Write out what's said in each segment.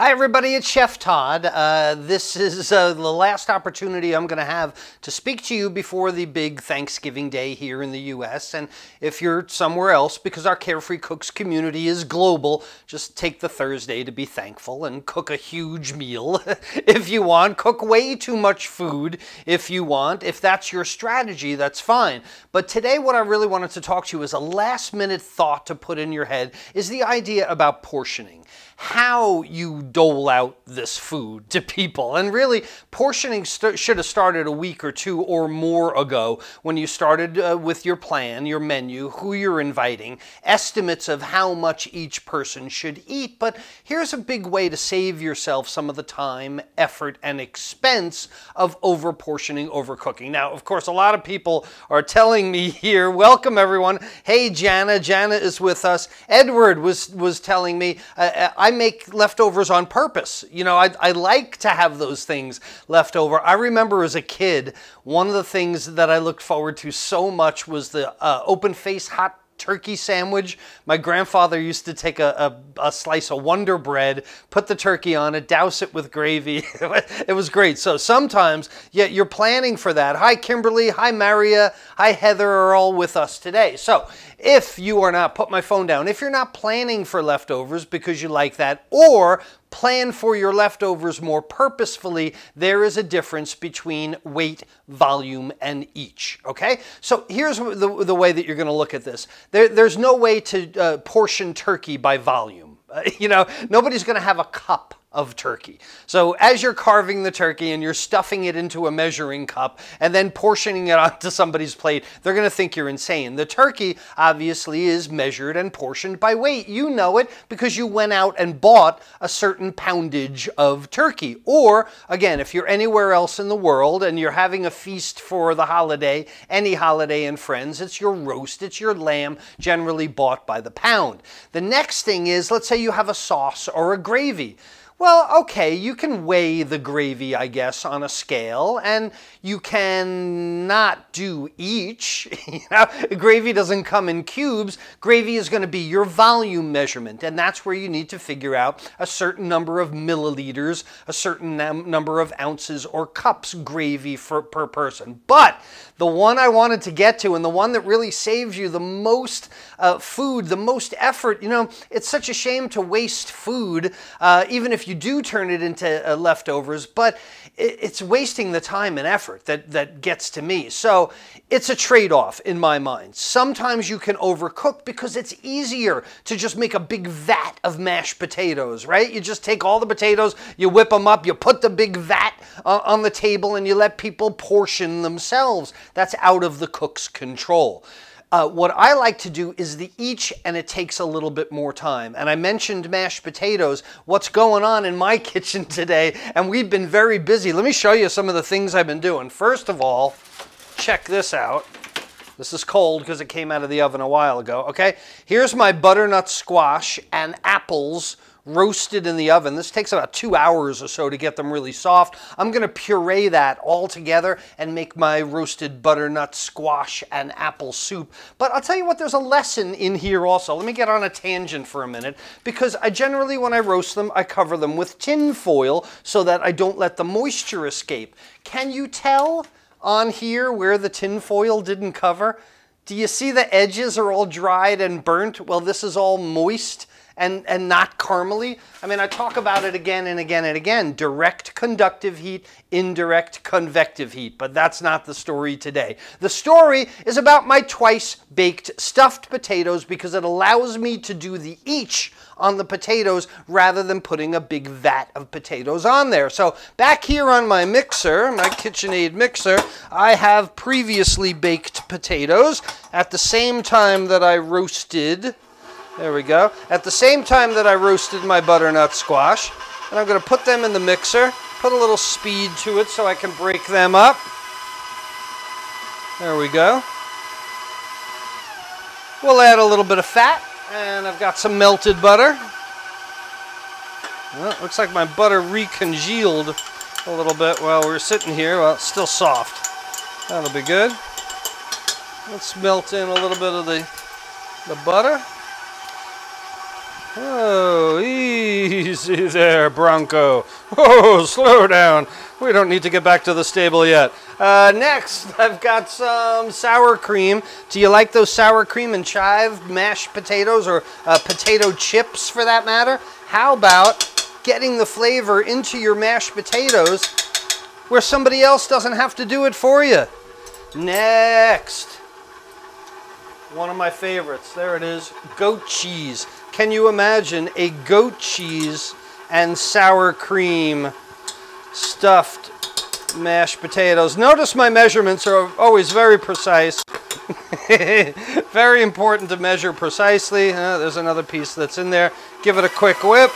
Hi, everybody. It's Chef Todd. Uh, this is uh, the last opportunity I'm going to have to speak to you before the big Thanksgiving Day here in the U.S. And if you're somewhere else, because our Carefree Cooks community is global, just take the Thursday to be thankful and cook a huge meal if you want. Cook way too much food if you want. If that's your strategy, that's fine. But today, what I really wanted to talk to you is a last minute thought to put in your head is the idea about portioning how you dole out this food to people. And really, portioning should have started a week or two or more ago when you started uh, with your plan, your menu, who you're inviting, estimates of how much each person should eat. But here's a big way to save yourself some of the time, effort, and expense of over portioning, overcooking. Now, of course, a lot of people are telling me here, welcome everyone. Hey, Jana. Jana is with us. Edward was, was telling me, uh, I I make leftovers on purpose. You know, I, I like to have those things left over. I remember as a kid, one of the things that I looked forward to so much was the uh, open face hot turkey sandwich. My grandfather used to take a, a, a, slice of Wonder Bread, put the turkey on it, douse it with gravy. it was great. So sometimes yeah, you're planning for that. Hi, Kimberly. Hi, Maria. Hi, Heather are all with us today. So if you are not, put my phone down, if you're not planning for leftovers because you like that, or plan for your leftovers more purposefully, there is a difference between weight, volume, and each, okay? So here's the, the way that you're gonna look at this. There, there's no way to uh, portion turkey by volume. Uh, you know, nobody's gonna have a cup of turkey. So as you're carving the turkey and you're stuffing it into a measuring cup and then portioning it onto somebody's plate, they're going to think you're insane. The turkey obviously is measured and portioned by weight. You know it because you went out and bought a certain poundage of turkey. Or again, if you're anywhere else in the world and you're having a feast for the holiday, any holiday and friends, it's your roast, it's your lamb, generally bought by the pound. The next thing is, let's say you have a sauce or a gravy. Well, okay, you can weigh the gravy, I guess, on a scale, and you can not do each. you know, gravy doesn't come in cubes. Gravy is going to be your volume measurement, and that's where you need to figure out a certain number of milliliters, a certain number of ounces or cups gravy for, per person. But the one I wanted to get to, and the one that really saves you the most uh, food, the most effort, you know, it's such a shame to waste food, uh, even if you you do turn it into uh, leftovers, but it, it's wasting the time and effort that, that gets to me. So it's a trade-off in my mind. Sometimes you can overcook because it's easier to just make a big vat of mashed potatoes, right? You just take all the potatoes, you whip them up, you put the big vat uh, on the table, and you let people portion themselves. That's out of the cook's control. Uh, what I like to do is the each, and it takes a little bit more time. And I mentioned mashed potatoes. What's going on in my kitchen today? And we've been very busy. Let me show you some of the things I've been doing. First of all, check this out. This is cold because it came out of the oven a while ago, okay? Here's my butternut squash and apples roasted in the oven. This takes about two hours or so to get them really soft. I'm going to puree that all together and make my roasted butternut squash and apple soup. But I'll tell you what, there's a lesson in here also. Let me get on a tangent for a minute because I generally, when I roast them, I cover them with tin foil so that I don't let the moisture escape. Can you tell on here where the tin foil didn't cover? Do you see the edges are all dried and burnt? Well, this is all moist and, and not caramely. I mean, I talk about it again and again and again. Direct conductive heat, indirect convective heat, but that's not the story today. The story is about my twice baked stuffed potatoes because it allows me to do the each on the potatoes rather than putting a big vat of potatoes on there. So back here on my mixer, my KitchenAid mixer, I have previously baked potatoes at the same time that I roasted there we go. At the same time that I roasted my butternut squash, and I'm going to put them in the mixer, put a little speed to it so I can break them up. There we go. We'll add a little bit of fat, and I've got some melted butter. Well, looks like my butter recongealed a little bit while we are sitting here. Well, it's still soft. That'll be good. Let's melt in a little bit of the, the butter. Oh, easy there, Bronco. Oh, slow down. We don't need to get back to the stable yet. Uh, next, I've got some sour cream. Do you like those sour cream and chive mashed potatoes or uh, potato chips for that matter? How about getting the flavor into your mashed potatoes where somebody else doesn't have to do it for you? Next, one of my favorites. There it is, goat cheese. Can you imagine a goat cheese and sour cream stuffed mashed potatoes? Notice my measurements are always very precise. very important to measure precisely. Uh, there's another piece that's in there. Give it a quick whip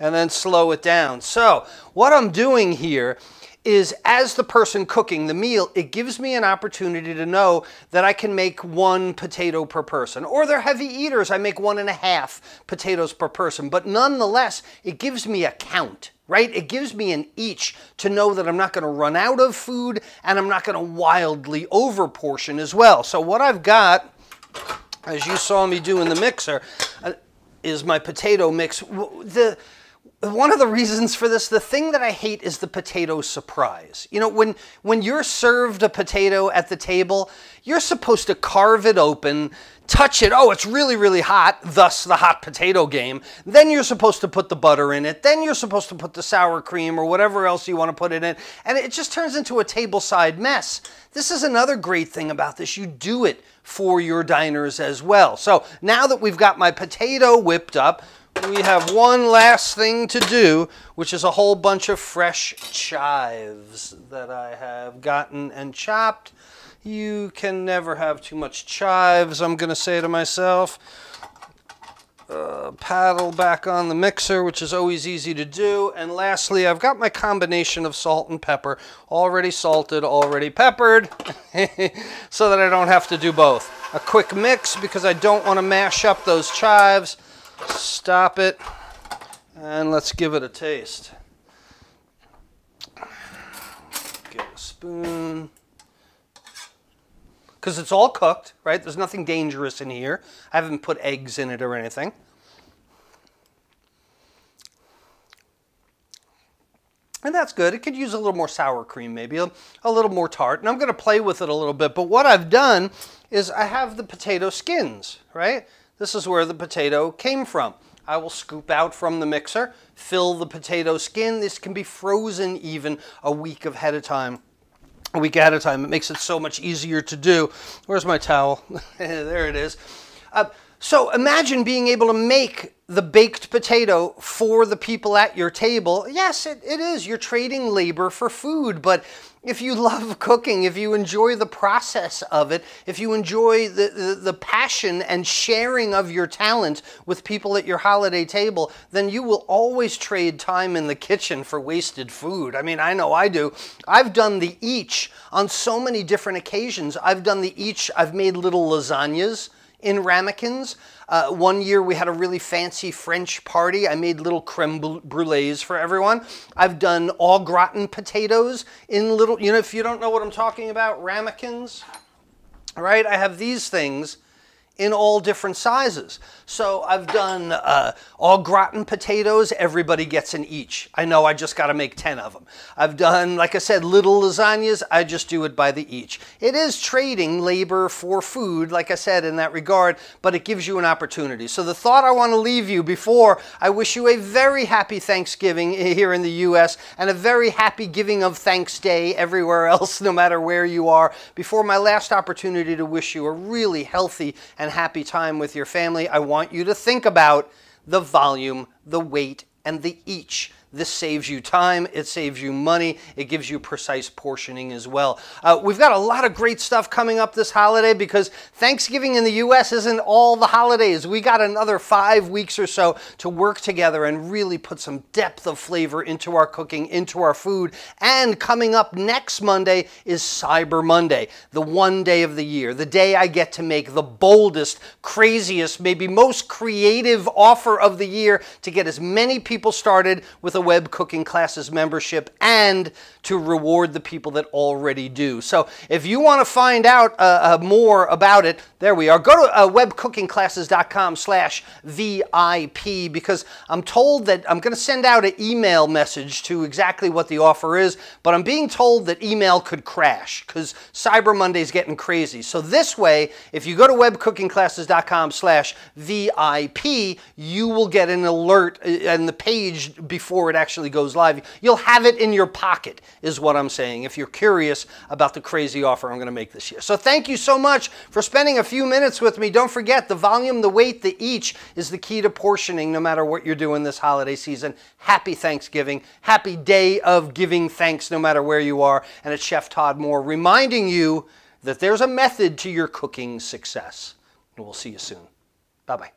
and then slow it down. So what I'm doing here is as the person cooking the meal, it gives me an opportunity to know that I can make one potato per person. Or they're heavy eaters, I make one and a half potatoes per person. But nonetheless, it gives me a count, right? It gives me an each to know that I'm not gonna run out of food and I'm not gonna wildly over portion as well. So what I've got, as you saw me do in the mixer, uh, is my potato mix. The one of the reasons for this, the thing that I hate is the potato surprise. You know, when, when you're served a potato at the table, you're supposed to carve it open, touch it. Oh, it's really, really hot, thus the hot potato game. Then you're supposed to put the butter in it. Then you're supposed to put the sour cream or whatever else you want to put in it. And it just turns into a tableside mess. This is another great thing about this. You do it for your diners as well. So now that we've got my potato whipped up, we have one last thing to do, which is a whole bunch of fresh chives that I have gotten and chopped. You can never have too much chives, I'm going to say to myself. Uh, paddle back on the mixer, which is always easy to do. And lastly, I've got my combination of salt and pepper, already salted, already peppered, so that I don't have to do both. A quick mix because I don't want to mash up those chives stop it, and let's give it a taste. Get a spoon. Because it's all cooked, right? There's nothing dangerous in here. I haven't put eggs in it or anything. And that's good. It could use a little more sour cream, maybe a, a little more tart. And I'm going to play with it a little bit. But what I've done is I have the potato skins, right? This is where the potato came from. I will scoop out from the mixer, fill the potato skin. This can be frozen even a week ahead of time. A week ahead of time. It makes it so much easier to do. Where's my towel? there it is. Uh, so imagine being able to make the baked potato for the people at your table. Yes, it, it is. You're trading labor for food, but if you love cooking, if you enjoy the process of it, if you enjoy the, the, the, passion and sharing of your talent with people at your holiday table, then you will always trade time in the kitchen for wasted food. I mean, I know I do. I've done the each on so many different occasions. I've done the each, I've made little lasagnas in ramekins. Uh, one year we had a really fancy French party. I made little creme brulees for everyone. I've done au gratin potatoes in little, you know, if you don't know what I'm talking about, ramekins, right? I have these things in all different sizes. So I've done uh, au gratin potatoes, everybody gets an each. I know I just got to make 10 of them. I've done, like I said, little lasagnas, I just do it by the each. It is trading labor for food, like I said, in that regard, but it gives you an opportunity. So the thought I want to leave you before I wish you a very happy Thanksgiving here in the U.S. and a very happy giving of thanks day everywhere else, no matter where you are, before my last opportunity to wish you a really healthy and and happy time with your family, I want you to think about the volume, the weight, and the each this saves you time, it saves you money, it gives you precise portioning as well. Uh, we've got a lot of great stuff coming up this holiday because Thanksgiving in the U.S. isn't all the holidays. We got another five weeks or so to work together and really put some depth of flavor into our cooking, into our food. And coming up next Monday is Cyber Monday, the one day of the year, the day I get to make the boldest, craziest, maybe most creative offer of the year to get as many people started with with a web cooking classes membership and to reward the people that already do. So if you want to find out uh, uh, more about it, there we are. Go to uh, webcookingclasses.com slash VIP because I'm told that I'm going to send out an email message to exactly what the offer is, but I'm being told that email could crash because Cyber Monday is getting crazy. So this way, if you go to webcookingclasses.com slash VIP, you will get an alert and uh, the page before it actually goes live. You'll have it in your pocket, is what I'm saying, if you're curious about the crazy offer I'm going to make this year. So thank you so much for spending a few minutes with me. Don't forget, the volume, the weight, the each is the key to portioning no matter what you're doing this holiday season. Happy Thanksgiving. Happy day of giving thanks no matter where you are. And it's Chef Todd Mohr reminding you that there's a method to your cooking success. And we'll see you soon. Bye bye.